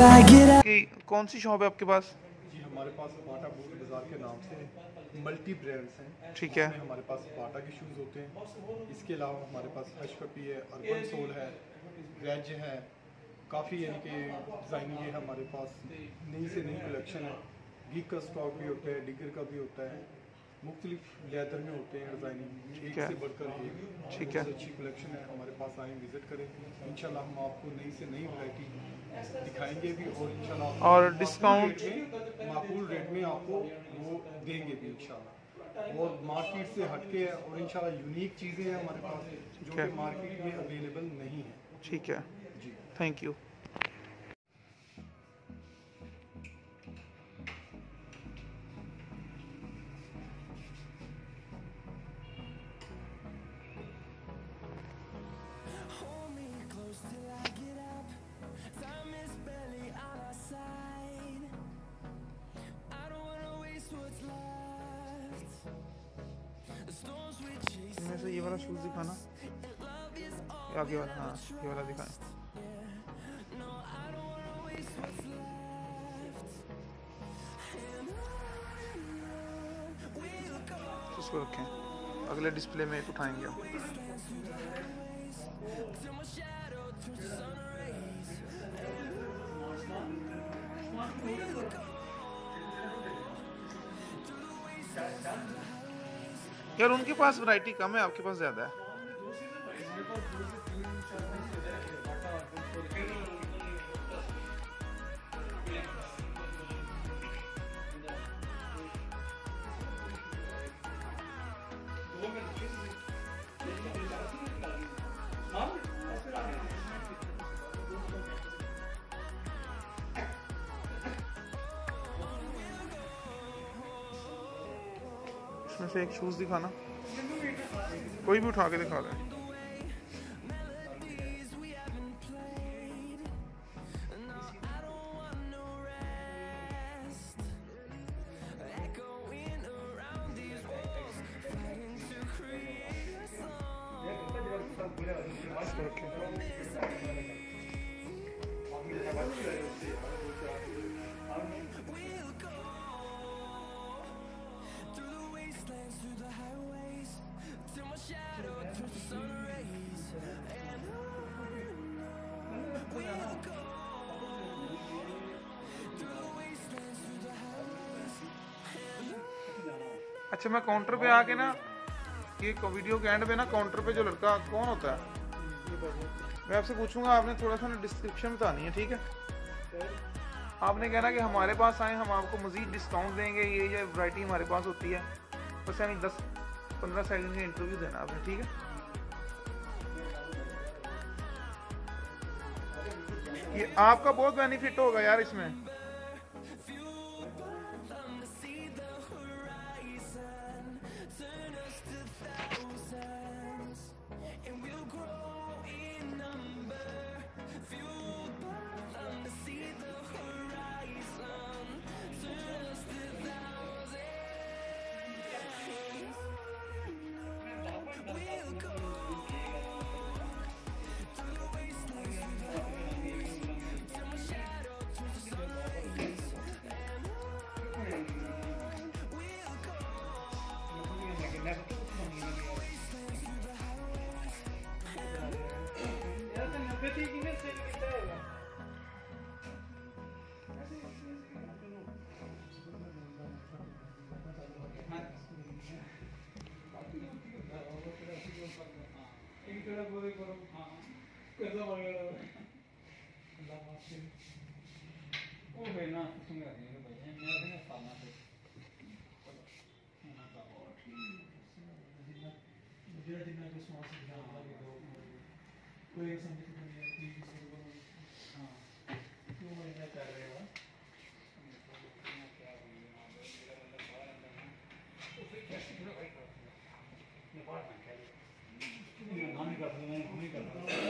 कौन सी शॉप है आपके पास? जी हमारे पास बाटा बूट बाज़ार के नाम से मल्टी ब्रांड्स हैं। ठीक है। हमारे पास बाटा के शूज़ होते हैं। इसके अलावा हमारे पास हश पपी है अर्बन सोल है वेज है। काफ़ी यानी कि डिज़ाइनिंग है हमारे पास नई से नई कलेक्शन है। गीक का स्टॉक भी होता है डिगर का भी होता है। मुख्तलिफ़ लेदर में होते हैं डिज़ाइनिंग। एक। से बढ़कर एक। ठीक है। अच्छी कलेक्शन है। हमारे पास आए विज़िट करें। इंशाल्लाह हम आपको नई से नई वैरायटी दिखाएँगे भी और इंशाल्लाह और डिस्काउंट? माकूल रेट में आपको वो देंगे भी इंशाल्लाह। और मार्केट से हटके है और इंशाल्लाह यूनिक चीज़ें हैं हमारे पास जो कि मार्केट में अवेलेबल नहीं है। ठीक है। जी। थैंक यू वाला शूज़ दिखाना। आगे वाला हाँ ये वाला दिखाना। इसको रखें। अगले डिस्प्ले में उठाएँगे यार उनके पास वैरायटी कम है आपके पास ज़्यादा है। इसमें से एक शूज़ दिखाना। कोई भी उठा के दिखा दें। अच्छा मैं काउंटर पे आके ना, ये वीडियो के एंड पे ना काउंटर पे जो लड़का कौन होता है? मैं आपसे पूछूँगा, आपने थोड़ा सा ना डिस्क्रिप्शन बतानी है, ठीक है? आपने कहना कि हमारे पास आए, हम आपको मजीद डिस्काउंट देंगे, ये ये वैरायटी हमारे पास होती है। बस यानी दस, पंद्रह सेकंड का इंटरव्यू देना आपने, ठीक है? ये आपका बहुत बेनिफिट होगा यार इसमें। कर्जा मांगना अल्लाह माफ़ करे ओ बेना तुम कर दिए भाई मैं भी ना पाना से ना का और मुझे जितना कुछ समझ सकता हूँ कोई समझ नहीं आती किसी को हाँ क्यों महीना कर रहे हो नेपाल में क्या हम ही करते हैं हम ही करते हैं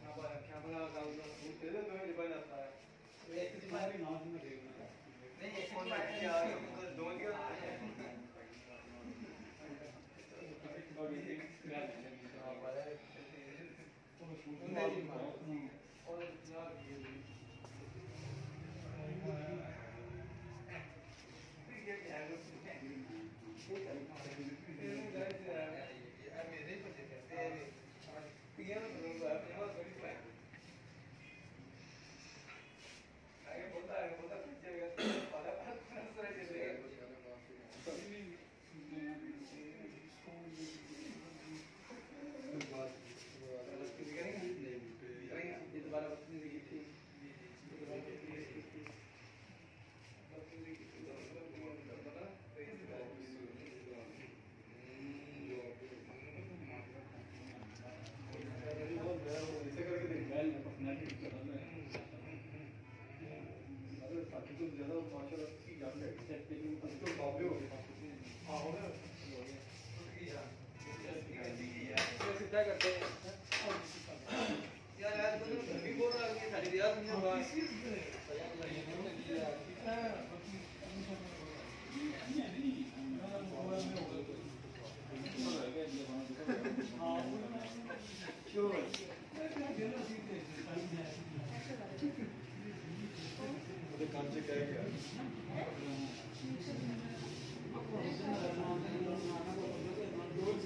应该尽可。यार आज कोई गर्मी बोल रहा है सारी यार मुझे बात Sure. काम से करेगा रोज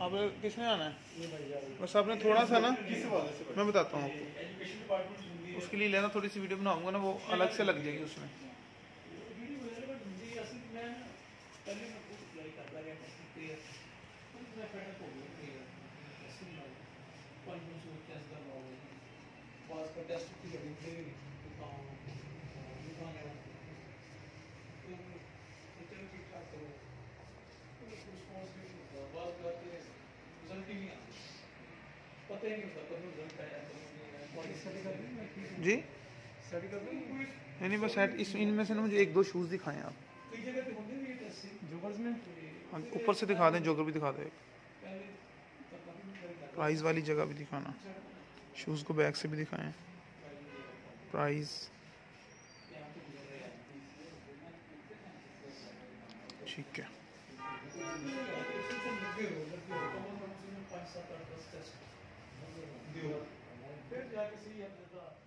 अब किसने आना है? बस आपने थोड़ा सा ना, मैं बताता हूँ आपको। उसके लिए लेना, थोड़ी सी वीडियो बनाऊँगा ना, वो अलग से लग जाएगी उसमें। पता ही नहीं होता कब रिज़ल्ट आया जी स्टडी कर रहे हैं। नहीं नहीं बस इस इनमें से ना मुझे एक दो शूज़ दिखाएँ आप। कई जगह पे होंगे ये टेस्ट जोबर्स में? हाँ, ऊपर से दिखा दें जोकर भी दिखा दें। नहीं प्राइस वाली जगह भी दिखाना। शूज़ को बैक से भी दिखाएँ। प्राइस ठीक है। फिर जाके सही अब